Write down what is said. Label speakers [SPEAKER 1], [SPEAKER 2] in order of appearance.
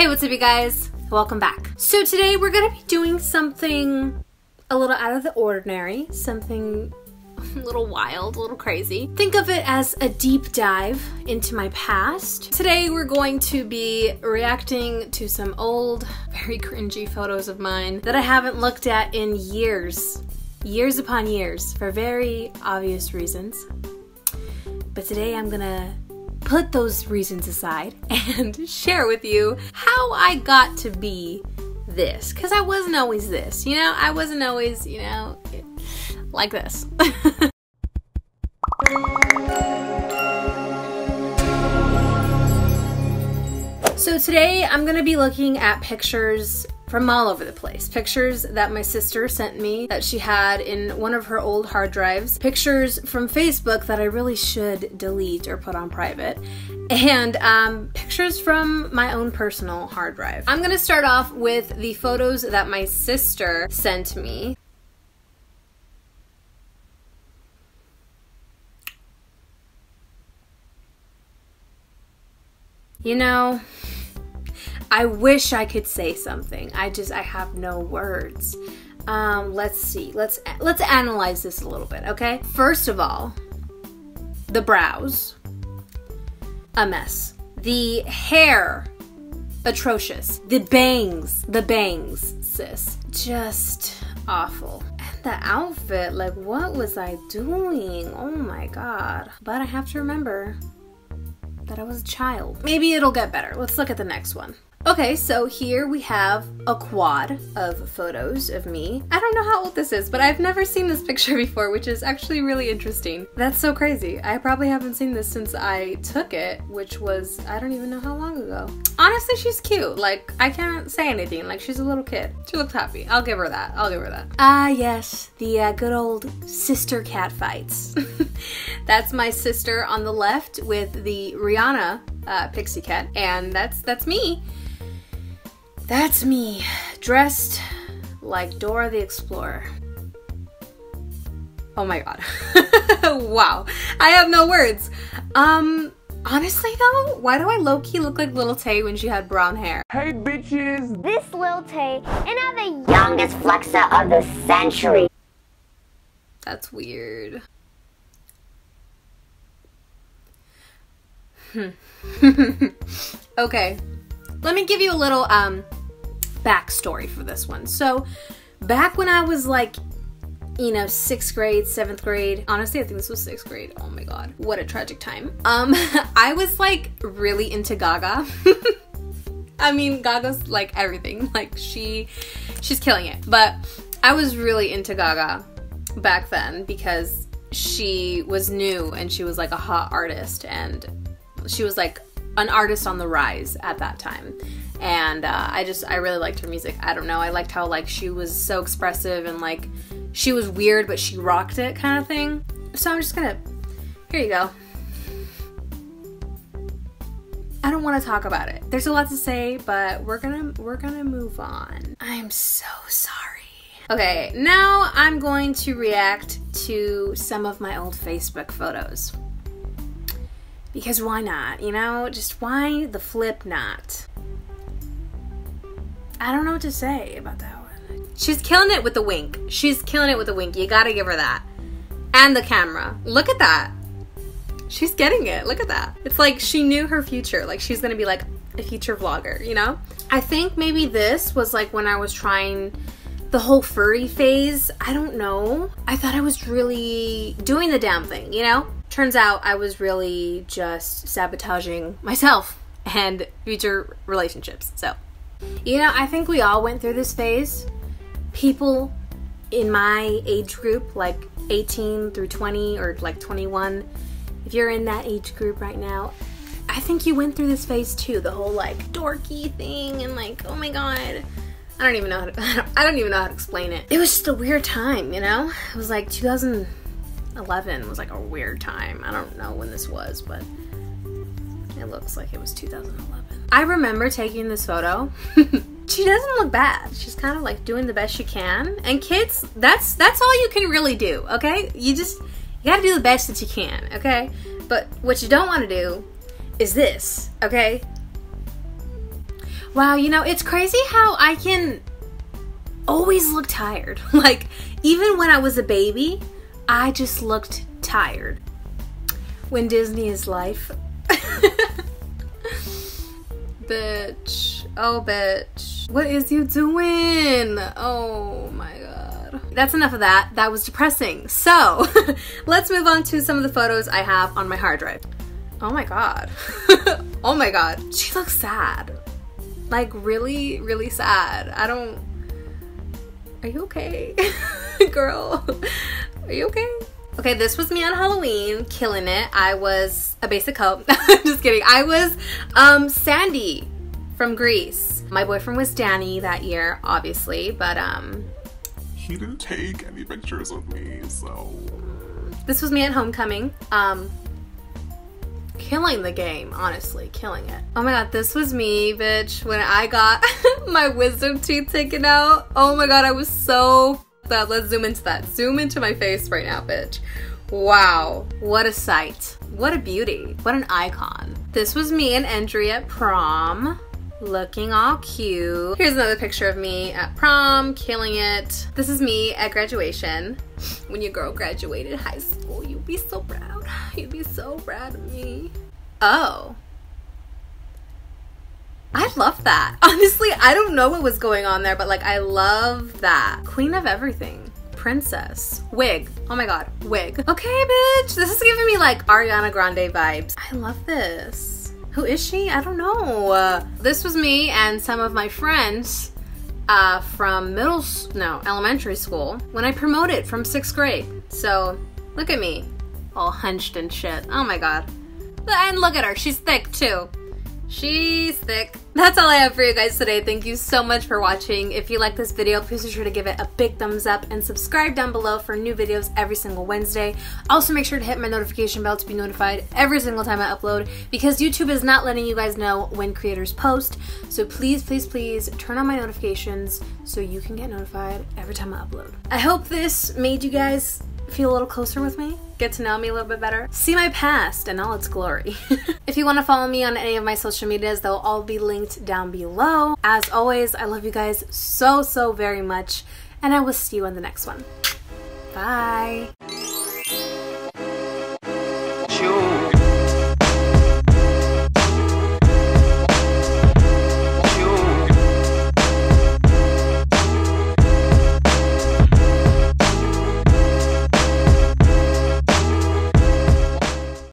[SPEAKER 1] Hey, what's up you guys? Welcome back. So today we're gonna be doing something a little out of the ordinary, something a little wild, a little crazy. Think of it as a deep dive into my past. Today we're going to be reacting to some old, very cringy photos of mine that I haven't looked at in years. Years upon years, for very obvious reasons. But today I'm gonna put those reasons aside and share with you how I got to be this. Because I wasn't always this, you know? I wasn't always, you know, like this. so today I'm gonna be looking at pictures from all over the place. Pictures that my sister sent me that she had in one of her old hard drives. Pictures from Facebook that I really should delete or put on private. And um, pictures from my own personal hard drive. I'm gonna start off with the photos that my sister sent me. You know, I wish I could say something. I just I have no words. Um, let's see. Let's let's analyze this a little bit, okay? First of all, the brows, a mess. The hair, atrocious. The bangs, the bangs, sis, just awful. And the outfit, like what was I doing? Oh my god. But I have to remember that I was a child. Maybe it'll get better. Let's look at the next one. Okay, so here we have a quad of photos of me. I don't know how old this is, but I've never seen this picture before, which is actually really interesting. That's so crazy. I probably haven't seen this since I took it, which was, I don't even know how long ago. Honestly, she's cute. Like, I can't say anything. Like, she's a little kid. She looks happy. I'll give her that. I'll give her that. Ah, yes, the uh, good old sister cat fights. that's my sister on the left with the Rihanna uh, pixie cat, and that's that's me. That's me, dressed like Dora the Explorer. Oh my god. wow. I have no words. Um, honestly though, why do I low-key look like Lil Tay when she had brown hair?
[SPEAKER 2] Hey bitches!
[SPEAKER 3] This Lil Tay, and I'm the youngest flexer of the century.
[SPEAKER 1] That's weird. Hmm. okay. Let me give you a little um backstory for this one. So, back when I was like, you know, sixth grade, seventh grade, honestly, I think this was sixth grade. Oh my god, what a tragic time. Um, I was like really into Gaga. I mean, Gaga's like everything. Like she, she's killing it. But I was really into Gaga back then because she was new and she was like a hot artist and she was like an artist on the rise at that time and uh, I just I really liked her music. I don't know. I liked how like she was so expressive and like she was weird but she rocked it kind of thing. So I'm just gonna here you go. I don't want to talk about it. There's a lot to say, but we're gonna we're gonna move on. I'm so sorry. Okay, now I'm going to react to some of my old Facebook photos. Because why not? You know, just why the flip not? I don't know what to say about that one. She's killing it with the wink. She's killing it with the wink. You gotta give her that. And the camera. Look at that. She's getting it. Look at that. It's like she knew her future. Like she's gonna be like a future vlogger, you know? I think maybe this was like when I was trying the whole furry phase. I don't know. I thought I was really doing the damn thing, you know? Turns out I was really just sabotaging myself and future relationships. So you know, I think we all went through this phase. People in my age group, like 18 through 20 or like 21, if you're in that age group right now, I think you went through this phase too. The whole like dorky thing and like, oh my god. I don't even know how to, I don't even know how to explain it. It was just a weird time, you know? It was like 2011 was like a weird time. I don't know when this was, but it looks like it was 2011. I remember taking this photo. she doesn't look bad. She's kind of like doing the best she can. And kids, that's that's all you can really do, okay? You just you gotta do the best that you can, okay? But what you don't want to do is this, okay? Wow, you know, it's crazy how I can always look tired. Like, even when I was a baby, I just looked tired. When Disney is life. bitch. Oh, bitch. What is you doing? Oh my god. That's enough of that. That was depressing. So, let's move on to some of the photos I have on my hard drive. Oh my god. oh my god. She looks sad. Like, really, really sad. I don't. Are you okay? Girl, are you okay? Okay, this was me on Halloween, killing it. I was a basic hope. Just kidding. I was um, Sandy from Grease. My boyfriend was Danny that year, obviously, but um,
[SPEAKER 2] he didn't take any pictures with me, so.
[SPEAKER 1] This was me at homecoming. Um, killing the game, honestly, killing it. Oh my god, this was me, bitch, when I got my wisdom teeth taken out. Oh my god, I was so that. Let's zoom into that. Zoom into my face right now, bitch. Wow, what a sight. What a beauty. What an icon. This was me and Andrea at prom. Looking all cute. Here's another picture of me at prom, killing it. This is me at graduation. When your girl graduated high school, you'd be so proud. You'd be so proud of me. Oh. I love that. Honestly, I don't know what was going on there, but like I love that. Queen of everything. Princess. Wig. Oh my god, wig. Okay, bitch. This is giving me like Ariana Grande vibes. I love this. Who is she? I don't know. Uh, this was me and some of my friends uh, from middle, no, elementary school when I promoted from sixth grade. So look at me, all hunched and shit. Oh my god. And look at her, she's thick too. She's thick. That's all I have for you guys today. Thank you so much for watching. If you like this video, please be sure to give it a big thumbs up and subscribe down below for new videos every single Wednesday. Also make sure to hit my notification bell to be notified every single time I upload because YouTube is not letting you guys know when creators post. So please, please, please turn on my notifications so you can get notified every time I upload. I hope this made you guys feel a little closer with me, get to know me a little bit better, see my past and all its glory. if you want to follow me on any of my social medias, they'll all be linked down below. As always, I love you guys so, so very much, and I will see you in the next one. Bye.